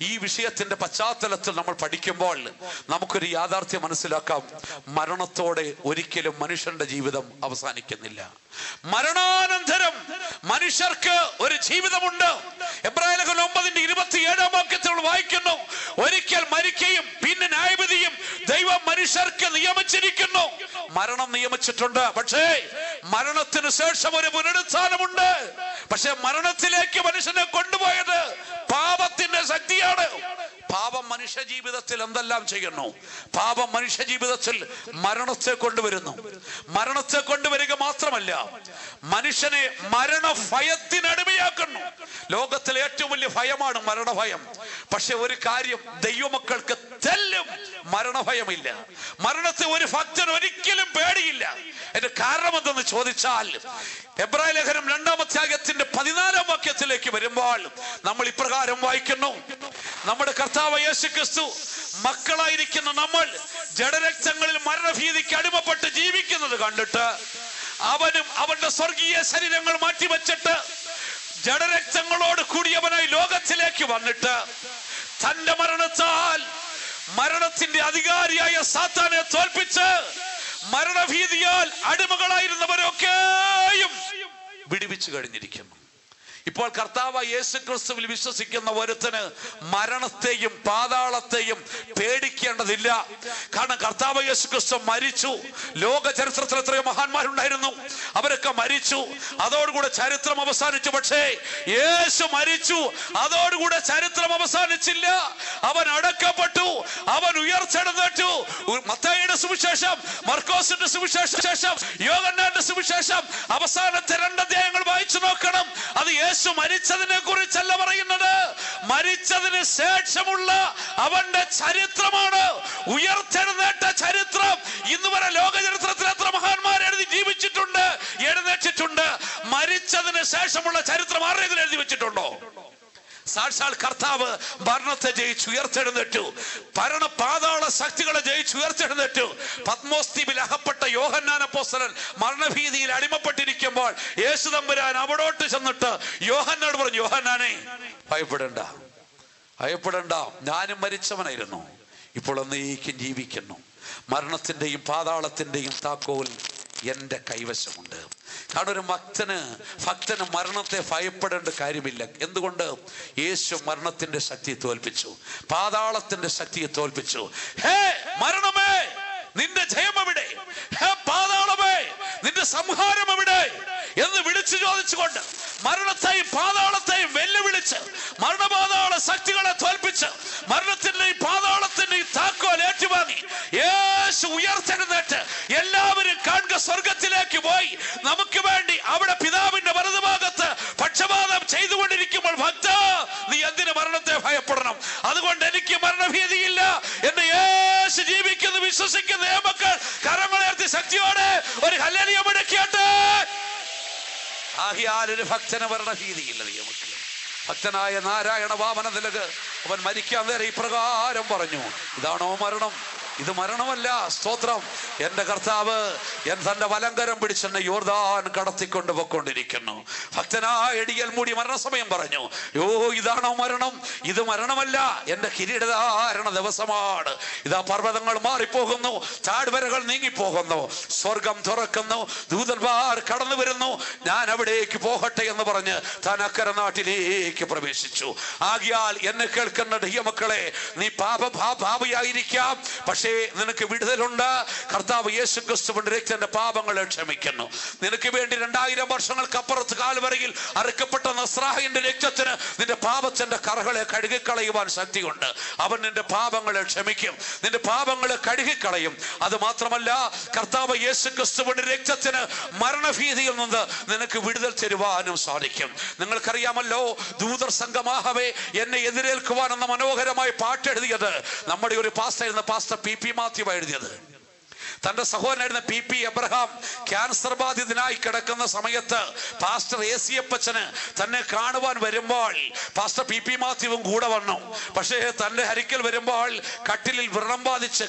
ഈ വിഷയത്തിന്റെ പശ്ചാത്തലത്തിൽ നമ്മൾ പഠിക്കുമ്പോൾ നമുക്കൊരു യാഥാർത്ഥ്യം മനസ്സിലാക്കാം. മരണത്തോടെ ഒരിക്കലും മനുഷ്യന്റെ ജീവിതം അവസാനിക്കുന്നില്ല. മരണാനന്തരം മനുഷ്യർക്ക് ഒരു ജീവിതമുണ്ട്. എബ്രാഹിം ഒമ്പതിന്റെ ഇരുപത്തിയേഴാം വാക്യത്തിൽ വായിക്കുന്നു ഒരിക്കൽ മരിക്കുകയും പിന്നെ ന്യായവിധിയും ദൈവം മനുഷ്യർക്ക് നിയമിച്ചിരിക്കുന്നു. മരണം നിയമിച്ചിട്ടുണ്ട്. പക്ഷേ മരണത്തിന് ശേഷം ഒരു പുനരുത്ഥാനമുണ്ട്. പക്ഷെ മരണത്തിലേക്ക് മനുഷ്യനെ കൊണ്ടുപോയത് മനുഷ്യ ജീവിതത്തിൽ എന്തെല്ലാം ചെയ്യുന്നു? പാപം മനുഷ്യ ജീവിതത്തിൽ മരണത്തെ കൊണ്ടുവരുന്നു. മരണത്തെ കൊണ്ടുവരിക മാത്രമല്ല മനുഷ്യനെ മരണ ഭയത്തിനടിമയാക്കുന്നു ലോകത്തിലെ ഏറ്റവും വലിയ ഭയമാണ് മരണഭയം. പക്ഷെ ഒരു കാര്യം ദൈവമക്കൾക്ക് തെല്ലും മരണഭയമില്ല. മരണത്തെ ഒരു ഭക്തൻ ഒരിക്കലും പേടിയില്ല. എന്റെ കാരണം എന്തെന്ന് ചോദിച്ചാൽ എബ്രാഹിം ലേഖനം രണ്ടാം അധ്യായത്തിന്റെ പതിനാലാം വാക്യത്തിലേക്ക് വരുമ്പോൾ നമ്മൾ ഇപ്രകാരം വായിക്കുന്നു. നമ്മുടെ കർത്താവ് യേശു ക്രിസ്തു മക്കളായിരിക്കുന്ന നമ്മൾ ജഡരക്തങ്ങളിൽ മരണഭീതിക്ക് അടിമപ്പെട്ട് ജീവിക്കുന്നത് കണ്ടിട്ട് അവനും അവന്റെ സ്വർഗീയ ശരീരങ്ങൾ മാറ്റിവെച്ചിട്ട് ജഡരക്തങ്ങളോട് കൂടിയവനായി ലോകത്തിലേക്ക് വന്നിട്ട് തന്റെ മരണത്താൽ മരണത്തിന്റെ അധികാരിയായ സാത്താനെ തോൽപ്പിച്ച് മരണഭീതിയാൽ അടിമകളായിരുന്നവരൊക്കെയും വിടിവിച്ചു കഴിഞ്ഞിരിക്കുന്നു. ഇപ്പോൾ കർത്താവ് യേശു ക്രിസ്തുവിൽ വിശ്വസിക്കുന്ന ഒരുത്തന് മരണത്തെയും പാതാളത്തെയും പേടിക്കേണ്ടതില്ല. കാരണം കർത്താവ് യേശു ക്രിസ്തു മരിച്ചു. ലോക ചരിത്രത്തിൽ എത്രയോ മഹാന്മാരുണ്ടായിരുന്നു. അവരൊക്കെ മരിച്ചു. അതോടുകൂടെ ചരിത്രം അവസാനിച്ചു. പക്ഷേ യേശു മരിച്ചു. അതോടുകൂടെ ചരിത്രം അവസാനിച്ചില്ല. അവൻ അടക്കപ്പെട്ടു. അവൻ ഉയർച്ചെടുന്നേറ്റു മത്തായിയുടെ സുവിശേഷം മർക്കോസിന്റെ സുവിശേഷം ശേഷം യോഗന്നാന്റെ സുവിശേഷം അവസാനത്തെ രണ്ടധ്യായങ്ങൾ വായിച്ചു നോക്കണം. അത് യേശു മരിച്ചതിനെ കുറിച്ചല്ല പറയുന്നത്. മരിച്ചതിന് ശേഷമുള്ള അവന്റെ ചരിത്രമാണ്. ഉയർത്തെഴുന്നേറ്റ ചരിത്രം. ഇന്ന് വരെ ലോക ചരിത്രത്തിൽ എത്ര മഹാന്മാർ എഴുതി ജീവിച്ചിട്ടുണ്ട്? എഴുന്നേറ്റിട്ടുണ്ട്. മരിച്ചതിന് ശേഷമുള്ള ചരിത്രം ആരെങ്കിലും എഴുതി വെച്ചിട്ടുണ്ടോ? സാക്ഷാൽ കർത്താവ് മരണത്തെ ജയിച്ച് ഉയർത്തെഴുന്നേറ്റു. ഭരണ പാതാള ശക്തികളെ ജയിച്ച് ഉയർത്തെഴുന്നേറ്റു. പത്മോസ്തീപിൽ അകപ്പെട്ട യോഹന്നാന പോസ്റ്റലൻ മരണഭീതിയിൽ അടിമപ്പെട്ടിരിക്കുമ്പോൾ യേശു തമ്പുരാൻ അവിടോട്ട് ചെന്നിട്ട് യോഹന്നോട് പറഞ്ഞു യോഹന്നാനെ ഭയപ്പെടണ്ട ഭയപ്പെടണ്ട. ഞാനും മരിച്ചവനായിരുന്നു. ഇപ്പോൾ എന്നേക്കും ജീവിക്കുന്നു. മരണത്തിന്റെയും പാതാളത്തിന്റെയും താക്കോൽ എന്റെ കൈവശമുണ്ട്. കാരണം ഒരു ഭക്തന് ഭക്തന് മരണത്തെ ഭയപ്പെടേണ്ട കാര്യമില്ല. എന്തുകൊണ്ട്? യേശു മരണത്തിന്റെ ശക്തിയെ തോൽപ്പിച്ചു. പാതാളത്തിന്റെ ശക്തിയെ തോൽപ്പിച്ചു. ഹേ മരണമേ നിന്റെ ജയം ഹേ പാതാളമേ നിന്റെ സംഹാരം എവിടെ എന്ന് വിളിച്ചു ചോദിച്ചുകൊണ്ട് മരണത്തെയും പാതാളത്തെയും വെല്ലുവിളിച്ച് മരണപാതാള ശക്തികളെ തോൽപ്പിച്ച് മരണത്തിന്റെയും സ്വർഗത്തിലേക്ക് പോയി. നമുക്ക് വേണ്ടി അവിടെ പിതാവിന്റെ വലതുഭാഗത്ത് പക്ഷപാതം ചെയ്തുകൊണ്ടിരിക്കുമ്പോൾ ഭക്ത നീ എന്തിനു മരണത്തെ ഭയപ്പെടണം? അതുകൊണ്ട് എനിക്ക് മരണഭീതിയില്ല. എന്ന് യേശു ജീവിക്കുന്നു വിശ്വസിക്കുന്ന മക്കൾ കരങ്ങളുയർത്തി ശക്തിയോടെ ഒരു ഹല്ലേലൂയ മുഴക്കിയാട്ടെ ആകിയാൽ ഒരു ഭക്തന് മരണഭീതിയില്ല ഭക്തനായ നാരായണ വാമന അവൻ മരിക്കാൻ നേരെ ഇപ്രകാരം പറഞ്ഞു ഇതാണോ മരണം? ഇത് മരണമല്ല സ്തോത്രം. എന്റെ കർത്താവ് എൻ തന്റെ വലങ്കരം പിടിച്ചെന്നെ യോർദാൻ കടത്തിക്കൊണ്ട് പൊക്കൊണ്ടിരിക്കുന്നു ഭക്തനായ എടിയൽ മൂടി മരണസമയം പറഞ്ഞു യോ ഇതാണോ മരണം? ഇത് മരണമല്ല. എന്റെ കിരീടധാരണ ദിവസമാണ്. ഇതാ പർവതങ്ങൾ മാറിപ്പോകുന്നു താഴ്വരകൾ നീങ്ങിപ്പോകുന്നു സ്വർഗം തുറക്കുന്നു ദൂതന്മാർ കടന്നു വരുന്നു. ഞാൻ അവിടേക്ക് പോകട്ടെ എന്ന് പറഞ്ഞ് താൻ അക്കര നാട്ടിലേക്ക് പ്രവേശിച്ചു. ആകിയാൽ എന്നെ കേൾക്കുന്ന ഡിയ മക്കളെ നീ പാപ ഭാവിയായിരിക്കാം. പക്ഷേ നിനക്ക് വിടുതലുണ്ട്. കർത്താവ് യേശു ക്രിസ്തുവിന്റെ രക്തന്റെ പാപങ്ങളെ ക്ഷമിക്കുന്നു. നിനക്ക് വേണ്ടി രണ്ടായിരം വർഷങ്ങൾക്ക് അപ്പുറത്ത് കാൽവരയിൽ അറുക്കപ്പെട്ട നസ്രാഹിന്റെ രക്തത്തിന് നിന്റെ പാപത്തിന്റെ കറകളെ കഴുകിക്കളയുവാൻ ശക്തിയുണ്ട്. അവൻ നിന്റെ പാപങ്ങളെ ക്ഷമിക്കും. നിന്റെ പാപങ്ങളെ കഴുകിക്കളയും. അത് മാത്രമല്ല കർത്താവ് യേശു ക്രിസ്തുവിന്റെ രക്തത്തിന് മരണഭീതിയിൽ നിന്ന് നിനക്ക് വിടുതൽ തരുവാനും സാധിക്കും. നിങ്ങൾക്കറിയാമല്ലോ ദൂതർ സംഘമാഹവേ എന്നെ എതിരേൽക്കുവാൻ എന്ന മനോഹരമായി പാട്ടെഴുതിയത് നമ്മുടെ ഒരു past pastor P. P Mathew എഴുതിയത്. തന്റെ സഹോദരനായിരുന്ന പി പി എബ്രഹാം ക്യാൻസർ ബാധിതനായി കിടക്കുന്ന സമയത്ത് പാസ്റ്റർ എ സി അപ്പച്ചന് തന്നെ കാണുവാൻ വരുമ്പോൾ പാസ്റ്റർ പി പി മാത്യുവും കൂടെ വന്നു. പക്ഷേ തന്റെ ഹരിക്കൽ വരുമ്പോൾ കട്ടിലിൽ വ്രണം ബാധിച്ച്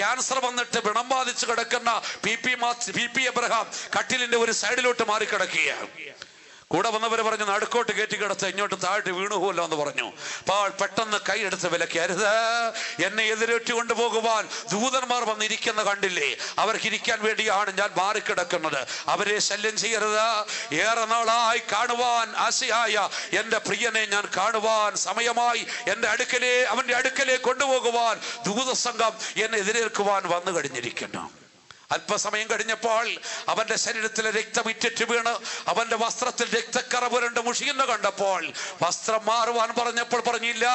ക്യാൻസർ വന്നിട്ട് വ്രണം ബാധിച്ച് കിടക്കുന്ന P P Mathew P P Abraham കട്ടിലിന്റെ ഒരു സൈഡിലോട്ട് മാറി കിടക്കുകയാണ് കൂടെ വന്നവർ പറഞ്ഞു നടുക്കോട്ട് കയറ്റി കിടത്ത് ഇങ്ങോട്ട് താഴ്ത്തി വീണുപോലോ എന്ന് പറഞ്ഞു. അപ്പോൾ പെട്ടെന്ന് കൈയെടുത്ത് വിലക്കരുത് എന്നെ എതിരേറ്റ് കൊണ്ടുപോകുവാൻ ദൂതന്മാർ വന്നിരിക്കുന്ന കണ്ടില്ലേ? അവർക്ക് ഇരിക്കാൻ വേണ്ടിയാണ് ഞാൻ മാറിക്കിടക്കുന്നത്. അവരെ ശല്യം ചെയ്യരുത്. ഏറെ നാളായി കാണുവാൻ ആശയായ എന്റെ പ്രിയനെ ഞാൻ കാണുവാൻ സമയമായി എന്റെ അടുക്കലേ അവന്റെ അടുക്കലേ കൊണ്ടുപോകുവാൻ ദൂതസംഘം എന്നെ എതിരേൽക്കുവാൻ വന്നു കഴിഞ്ഞിരിക്കുന്നു അല്പസമയം കഴിഞ്ഞപ്പോൾ അവന്റെ ശരീരത്തിലെ രക്തം ഇറ്റിറ്റ് വീണ് അവന്റെ വസ്ത്രത്തിൽ രക്തക്കറ പുരണ്ട് മുഷിയുന്നു കണ്ടപ്പോൾ വസ്ത്രം മാറുവാൻ പറഞ്ഞപ്പോൾ പറഞ്ഞില്ല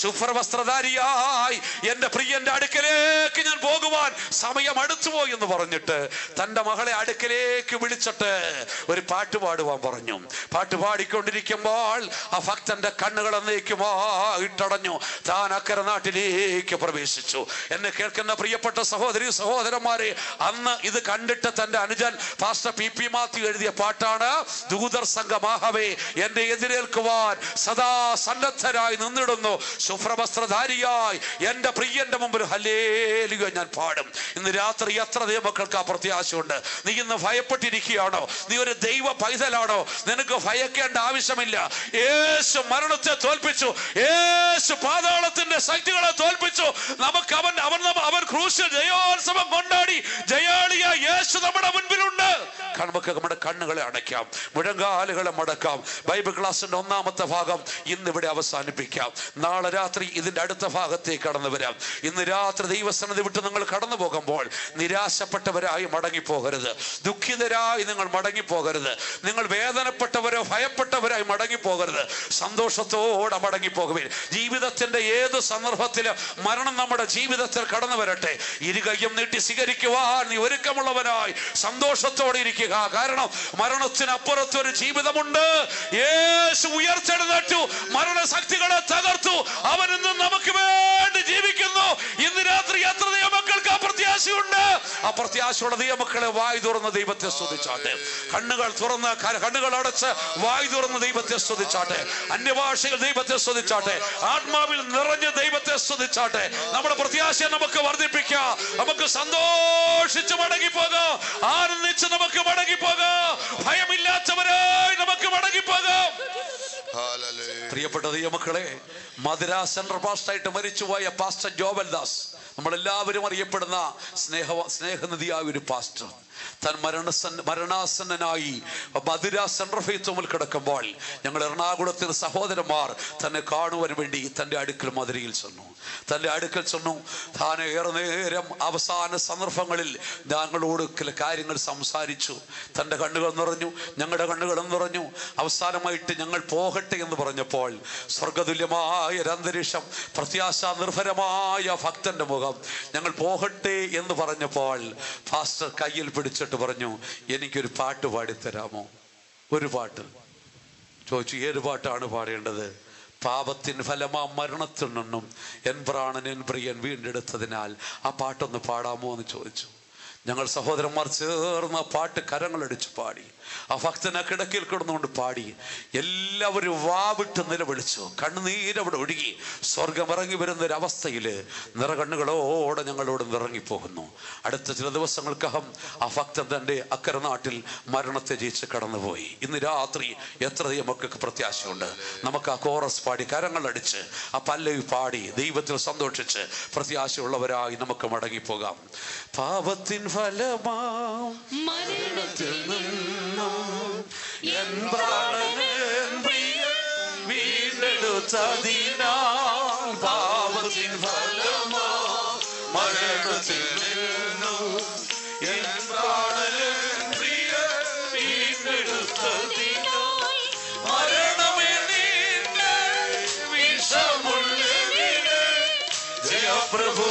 ശുഭ്ര വസ്ത്രധാരിയായി എന്റെ പ്രിയന്റെ അടുക്കലേക്ക് ഞാൻ പോകുവാൻ സമയം അടുത്തു പോയി എന്ന് പറഞ്ഞിട്ട് തന്റെ മകളെ അടുക്കലേക്ക് വിളിച്ചിട്ട് ഒരു പാട്ട് പാടുവാൻ പറഞ്ഞു. പാട്ട് പാടിക്കൊണ്ടിരിക്കുമ്പോൾ ആ ഭക്തന്റെ കണ്ണുകൾ എന്നേക്കുമാ ഇട്ടടഞ്ഞു താൻ അക്കരെ നാട്ടിലേക്ക് പ്രവേശിച്ചു. എന്നെ കേൾക്കുന്ന പ്രിയപ്പെട്ട സഹോദരി സഹോദരന്മാരെ അന്ന് ഇത് കണ്ടിട്ട് തന്റെ അനുജൻ പാസ്റ്റർ പി പി മാത്യു എഴുതിയ പാട്ടാണ് ദൂതർ സംഘമാഹവേ എന്റെ എതിരേൽക്കുവാൻ സദാ സന്നദ്ധരായി നിന്നിടുന്നു. ശുഭ്രവസ്ത്രധാരിയായി എന്റെ പ്രിയന്റെ മുമ്പിൽ ഹല്ലേലുക ഞാൻ പാടും. ഇന്ന് രാത്രി എത്ര ദൈവമക്കൾക്ക് ആ പ്രത്യാശയുണ്ട്? നീ ഇന്ന് ഭയപ്പെട്ടിരിക്കുകയാണോ? നീ ഒരു ദൈവ പൈതലാണോ? നിനക്ക് ഭയക്കേണ്ട ആവശ്യമില്ല. യേശു മരണത്തെ തോൽപ്പിച്ചു. യേശു പാതാളത്തിന്റെ ശക്തികളെ തോൽപ്പിച്ചു. നമുക്ക് അവൻ അവൻ അവൻ ക്രൂശ ജയോത്സവം കൊണ്ടാടി. ജയാളിയ യേശു നമ്മുടെ മുൻപിലുണ്ട്. നമുക്ക് നമ്മുടെ കണ്ണുകളെ അടയ്ക്കാം. മുഴങ്കാലുകളെ മടക്കാം. ബൈബിൾ ക്ലാസിന്റെ ഒന്നാമത്തെ ഭാഗം ഇന്ന് ഇവിടെ അവസാനിപ്പിക്കാം. നാളെ രാത്രി ഇതിന്റെ അടുത്ത ഭാഗത്തേക്ക് കടന്നു വരാം. ഇന്ന് രാത്രി ദൈവസന്നിധി വിട്ട് നിങ്ങൾ കടന്നു പോകുമ്പോൾ നിരാശപ്പെട്ടവരായി മടങ്ങിപ്പോകരുത്. ദുഃഖിതരായി നിങ്ങൾ മടങ്ങിപ്പോകരുത്. നിങ്ങൾ വേദനപ്പെട്ടവരോ ഭയപ്പെട്ടവരായി മടങ്ങിപ്പോകരുത്. സന്തോഷത്തോടെ മടങ്ങിപ്പോകുവിൻ. ജീവിതത്തിന്റെ ഏത് സന്ദർഭത്തിലും മരണം നമ്മുടെ ജീവിതത്തിൽ കടന്നു വരട്ടെ. ഇരുകയ്യം നീട്ടി സ്വീകരിക്കുവാൻ നീ ഒരുക്കമുള്ളവനായി. സന്തോഷത്തോടെ ഇരിക്കുക. കാരണം മരണത്തിനപ്പുറത്ത് ഒരു ജീവിതമുണ്ട്. യേശു ഉയർത്തെഴുന്നേറ്റു. മരണശക്തികളെ തകർത്തു. അവൻ ഇന്ന് നമുക്ക് വേണ്ടി ജീവിക്കുന്നു. ഇന്ന് രാത്രി എത്ര പ്രത്യാശയുണ്ട്. ആ പ്രത്യാശയുള്ള ദൈവമക്കളെ വായി തുറന്ന ദൈവത്തെ സ്തുതിച്ചാട്ടെ. കണ്ണുകൾ തുറന്ന് കണ്ണുകൾ അടച്ച് വായി തുറന്ന ദൈവത്തെ സ്തുതിച്ചാട്ടെ. അന്യഭാഷയിൽ ദൈവത്തെ സ്തുതിച്ചാട്ടെ. ആത്മാവിൽ നിറഞ്ഞ് ദൈവത്തെ സ്തുതിച്ചാട്ടെ. നമ്മുടെ പ്രത്യാശ നമുക്ക് വർദ്ധിപ്പിക്കാം. നമുക്ക് സന്തോഷിച്ച് മടങ്ങി പോകാം ആനന്ദിച്ച് നമുക്ക് മടങ്ങി പോകാം ഭയമില്ലാത്തവരായി നമുക്ക് മടങ്ങി പോകാം പ്രിയപ്പെട്ട ദൈവമക്കളെ മധുര സെൻട്രൽ പാസ്റ്റായിട്ട് മരിച്ചുപോയ പാസ്റ്റർ ജോബൽ ദാസ് നമ്മളെല്ലാവരും അറിയപ്പെടുന്ന സ്നേഹ സ്നേഹനിധിയായ ഒരു പാസ്റ്റർ. താൻ മരണസൻ മരണാസന്നനായി മധുര മുമ്പിൽ കിടക്കുമ്പോൾ ഞങ്ങൾ എറണാകുളത്തിന് സഹോദരന്മാർ തന്നെ കാണുവാൻ വേണ്ടി തന്റെ അടുക്കൽ മധുരയിൽ ചെന്നു. തന്റെ അടുക്കൽ ചെന്നു. താൻ ഏറെ നേരം അവസാന സന്ദർഭങ്ങളിൽ ഞങ്ങളോട് ചില കാര്യങ്ങൾ സംസാരിച്ചു. തന്റെ കണ്ണുകൾ നിറഞ്ഞു. ഞങ്ങളുടെ കണ്ണുകൾ നിറഞ്ഞു. അവസാനമായിട്ട് ഞങ്ങൾ പോകട്ടെ എന്ന് പറഞ്ഞപ്പോൾ സ്വർഗതുല്യമായ ഒരു അന്തരീക്ഷം പ്രത്യാശ നിർഭരമായ ഭക്തന്റെ മുഖം ഞങ്ങൾ പോകട്ടെ എന്ന് പറഞ്ഞപ്പോൾ ഫാസ്റ്റർ കയ്യിൽ പിടിച്ചിട്ട് പറഞ്ഞു എനിക്കൊരു പാട്ട് പാടിത്തരാമോ? ഒരു പാട്ട്. ചോദിച്ചു ഏത് പാട്ടാണ് പാടേണ്ടത്? പാപത്തിൻ ഫലമാ മരണത്തിൽ നിന്നും എൻ പ്രാണൻ എൻ പ്രിയൻ വീണ്ടെടുത്തതിനാൽ ആ പാട്ടൊന്ന് പാടാമോ? എന്ന് ചോദിച്ചു. ഞങ്ങൾ സഹോദരന്മാർ ചേർന്ന് പാട്ട് കരങ്ങളടിച്ച് പാടി. ആ ഭക്തനെ കിടക്കിൽ കിടന്നുകൊണ്ട് പാടി. എല്ലാവരും വാവിട്ട് നിലവിളിച്ചു. കണ്ണുനീരവിടെ ഒഴുകി. സ്വർഗം ഇറങ്ങി വരുന്നൊരവസ്ഥയിൽ നിറകണ്ണുകളോടെ ഞങ്ങളോട് ഇറങ്ങിപ്പോകുന്നു അടുത്ത ചില ദിവസങ്ങൾക്കകം ആ ഭക്തൻ തന്റെ അക്കര നാട്ടിൽ മരണത്തെ ജയിച്ച് കടന്നുപോയി. ഇന്ന് രാത്രി എത്രയും മക്കൾക്ക് പ്രത്യാശയുണ്ട്? നമുക്ക് ആ കോറസ് പാടി കരങ്ങളടിച്ച് ആ പല്ലവി പാടി ദൈവത്തിൽ സന്തോഷിച്ച് പ്രത്യാശയുള്ളവരായി നമുക്ക് മടങ്ങിപ്പോകാം. പാപത്തിൻ ഫലമാ മരണത്തിൽ എൻ പ്രാണനൻ വീണ്ടെടുത്തതിനാൽ പാപത്തിൻ ഫലമാ മരണത്തിൽ നിന്നും എൻ പ്രാണനൻ വീണ്ടെടുത്തതിനാൽ മരണമേ നിന്നെ ജയപ്രഭു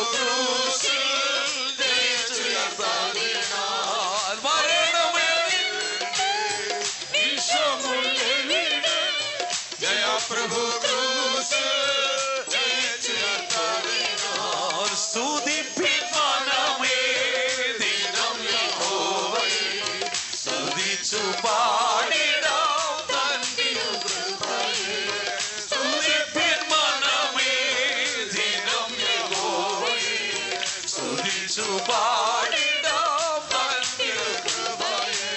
സ്തുതിച്ചു പാടിടാം തൻ തിരുകൃപയെ.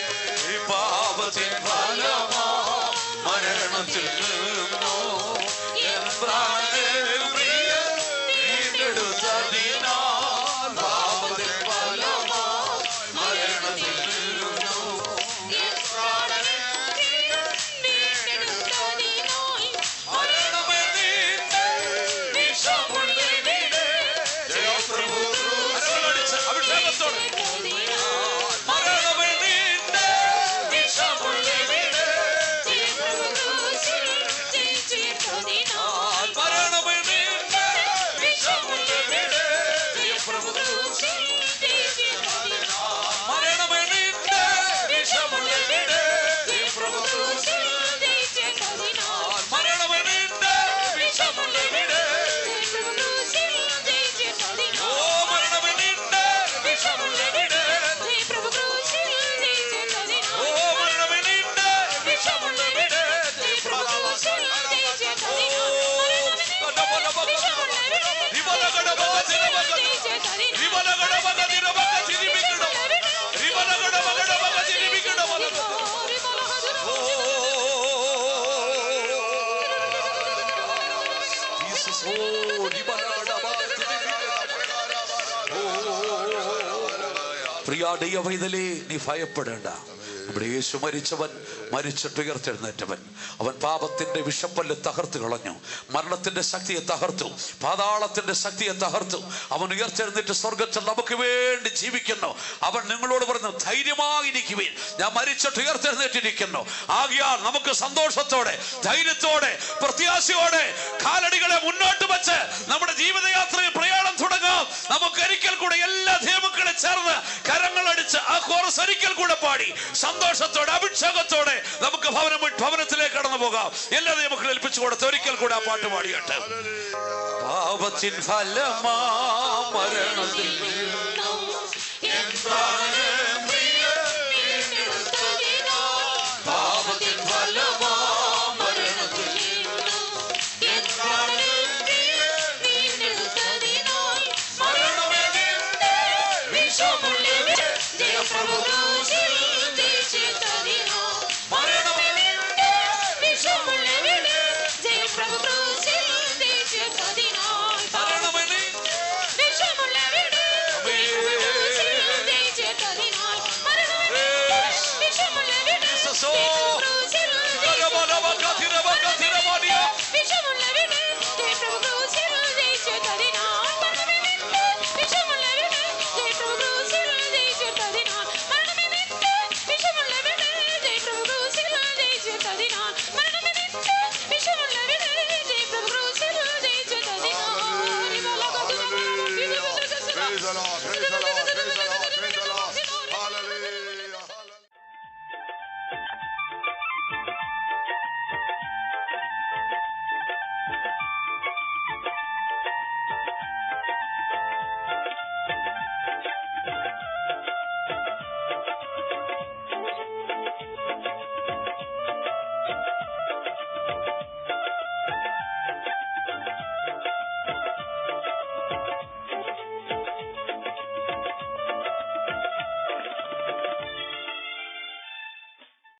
ദൈവ നീ ഭയപ്പെടേണ്ട. നമ്മുടെ യേശു മരിച്ചവൻ മരിച്ചിട്ട് ഉയർത്തെഴുന്നേറ്റവൻ. അവൻ പാപത്തിന്റെ വിഷപ്പല്ല് തകർത്ത് കളഞ്ഞു. മരണത്തിന്റെ ശക്തിയെ തകർത്തു. പാതാളത്തിന്റെ ശക്തിയെ തകർത്തു. അവൻ ഉയർത്തെഴുന്നേറ്റ് സ്വർഗത്തിൽ നമുക്ക് വേണ്ടി ജീവിക്കുന്നു. അവൻ നിങ്ങളോട് പറഞ്ഞു ധൈര്യമായിരിക്കുവേൻ. ഞാൻ മരിച്ചിട്ട് ഉയർത്തെഴുന്നേറ്റിരിക്കുന്നു. ആകിയാൽ നമുക്ക് സന്തോഷത്തോടെ ധൈര്യത്തോടെ പ്രത്യാശയോടെ കാലടികളെ മുന്നോട്ട് വെച്ച് നമ്മുടെ ജീവിതയാത്രയിൽ പ്രയാണം തുടങ്ങാം. നമുക്ക് ഒരിക്കൽ കൂടെ എല്ലാ ദേവക്കളെ ചേർന്ന് കരങ്ങളടിച്ച് ആ കോറസ് ഒരിക്കൽ കൂടെ പാടി. സന്തോഷത്തോടെ അഭിഷേകത്തോടെ നമുക്ക് ഭവനം ഭവനത്തിലേക്ക് കടന്നു പോകാം. എല്ലാ ദേവക്കളും ഏൽപ്പിച്ചു കൊടുത്ത് ഒരിക്കൽ കൂടെ ആ പാട്ട് പാടിയട്ടെ. പാപത്തിൻ ഫലമാ മരണത്തിൽ.